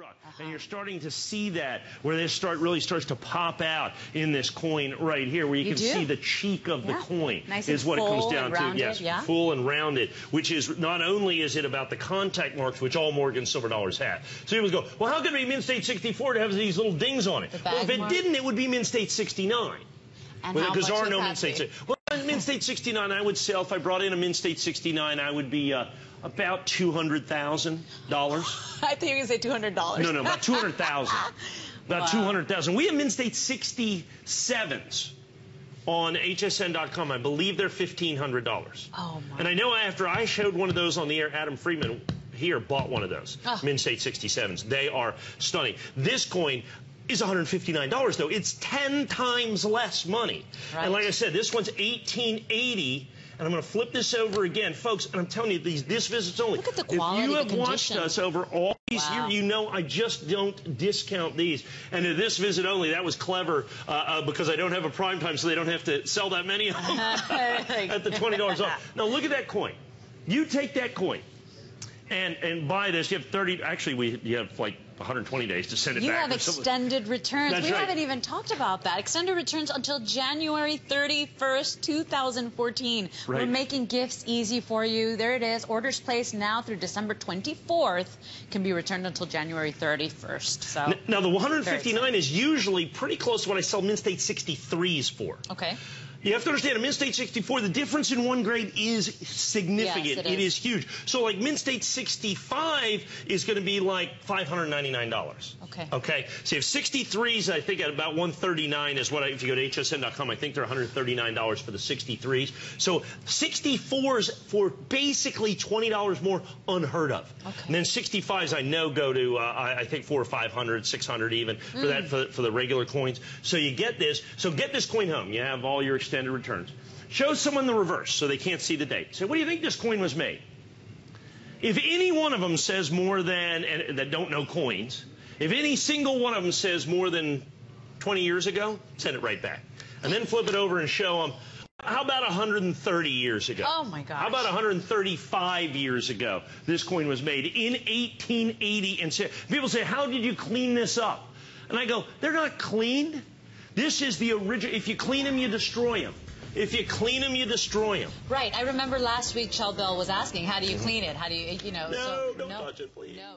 struck. And you're starting to see that where this start really starts to pop out in this coin right here, where you, You can do. see the cheek of Yeah. the coin Nice is what it comes down and to. yes, yeah. full and rounded, which is not only is it about the contact marks, which all Morgan silver dollars have. So you would go, well, how could it be Mint State 64 to have these little dings on it? Well, if it mark? didn't, it would be Mint State 69. And how Because there are no Mint State. Well, Mint State 69, I would sell if I brought in a Mint State 69, I would be uh, about two hundred thousand dollars. I think you were going to say two hundred dollars. No, no, about two hundred thousand. About Wow. two hundred thousand. We have Mint State 67s on HSN.com. I believe they're fifteen hundred dollars. Oh my. And I know after I showed one of those on the air, Adam Freeman here bought one of those Oh. Mint State 67s. They are stunning. This coin is $159 though. It's 10 times less money. Right. And like I said, this one's 1880. And I'm going to flip this over again, folks. And I'm telling you, these this visits only. Look at the quality. If you have watched us over all these Wow. years, you know I just don't discount these. And at this visit only, that was clever uh, uh, because I don't have a prime time, so they don't have to sell that many of them at the twenty dollars off. Now look at that coin. You take that coin and and buy this. You have thirty. Actually, we you have like 120 days to send it back You have extended returns. That's we right. haven't even talked about that. Extended returns until January 31st, 2014. We're making gifts easy for you. There it is. Orders placed now through December 24th can be returned until January 31st. So, N- Now the 159 is usually pretty close to what I sell Mint State 63s for. okay. You have to understand, a Mint State 64, the difference in one grade is significant. Yes, it it is. is huge. So, like, Mint State 65 is going to be like $599. Okay. Okay. So, you have 63s, I think, at about 139 is what I, if you go to hsn.com, I think they're $139 for the 63s. So, 64s for basically $20 more, unheard of. Okay. And then 65s, I know, go to, uh, I, I think, four or 500, 600 even for that, for, for the regular coins. So, you get this. So, get this coin home. You have all your extended returns. Show someone the reverse so they can't see the date. Say, what do you think this coin was made? If any one of them says more than, and that don't know coins, if any single one of them says more than 20 years ago, send it right back. And then flip it over and show them, how about 130 years ago? Oh, my gosh. How about 135 years ago? This coin was made in 1880. And people say, how did you clean this up? And I go, they're not cleaned. This is the original. If you clean them, you destroy them. If you clean them, you destroy them. Right. I remember last week Shell Bell was asking, how do you clean it? How do you, you know. No, so, don't no, touch it, please. No.